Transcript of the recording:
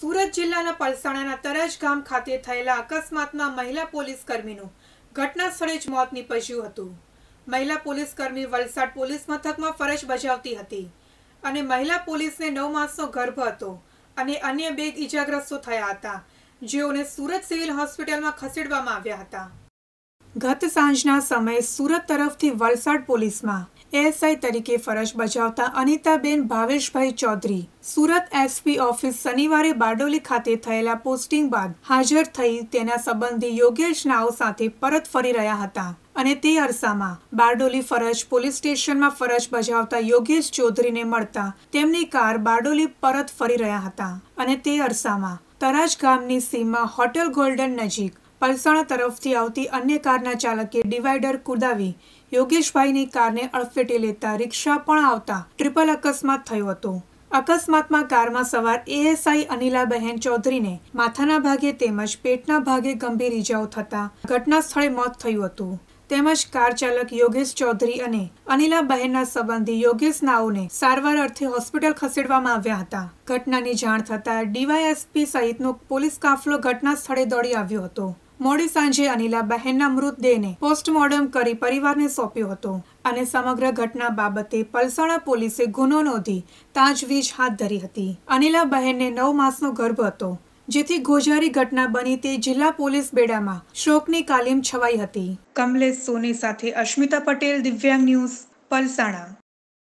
સુરત જિલ્લાના પલસાણાના તરજ ગામ ખાતે થયેલા અકસ્માતમાં મહિલા પોલીસ કર્મીનું ઘટના સ્થળે જ મોત નીપજ્યું હતું. મહિલા પોલીસ કર્મી વલસાડ પોલીસ મથકમાં ફરજ બજાવતી હતી અને મહિલા પોલીસને નવ માસનો ગર્ભ હતો અને અન્ય બે ઈજાગ્રસ્તો થયા હતા, જેઓને સુરત સિવિલ હોસ્પિટલમાં ખસેડવામાં આવ્યા હતા. ગત સાંજના સમયે સુરત તરફથી વલસાડ પોલીસમાં એએસઆઈ તરીકે ફરજ બજાવતા અનિતાબેન ભાવેશભાઈ ચૌધરી, સુરત એસપી ઓફિસ શનિવારે બારડોલી ખાતે થયેલા પોસ્ટિંગ બાદ હાજર થઈ તેના સંબંધી યોગેશ નાઓ સાથે પરત ફરી રહ્યા હતા અને તે અરસામાં બારડોલી ફરજ પોલીસ સ્ટેશનમાં ફરજ બજાવતા યોગેશ ચૌધરીને મળતા તેમની કાર બારડોલી પરત ફરી રહ્યા હતા અને તે અરસામાં તરાજ ગામની સીમા હોટેલ ગોલ્ડન નજીક પલસાણા તરફથી આવતી અન્ય કારના ચાલકે ડિવાઈડર કુદાવી યોગેશભાઈની કારને અડફેટે લેતા રિક્ષા પણ આવતા ટ્રિપલ અકસ્માત થયો હતો. અકસ્માતમાં કારમાં સવાર એએસઆઈ અનિલાબહેન ચૌધરીને માથાના ભાગે તેમજ પેટના ભાગે ગંભીર ઇજાઓ થતા ઘટના સ્થળે મોત થયું હતું. તેમજ કાર ચાલક યોગેશ ચૌધરી અને અનિલાબહેનના સંબંધી યોગેશ નાઓને સારવાર અર્થે હોસ્પિટલ ખસેડવામાં આવ્યા હતા. ઘટનાની જાણ થતાં ડીવાયએસપી સહિતનો પોલીસ કાફલો ઘટના સ્થળે દોડી આવ્યો હતો. મોડી સાંજે અનિલાબહેનના મૃતદેહને પોસ્ટમોર્ટમ કરી પરિવારને સોંપ્યો હતો અને સમગ્ર ઘટના બાબતે પલસાણા પોલીસે ગુનો નોંધી તાજવીજ હાથ ધરી હતી. અનિલાબહેનને નવ માસનો ગર્ભ હતો, જેથી ગોજારી ઘટના બની તે જિલ્લા પોલીસ બેડામાં શોકની કાલીમ છવાઈ હતી. કમલેશ સોની સાથે અશ્મિતા પટેલ, દિવ્યાંગ ન્યૂઝ, પલસાણા.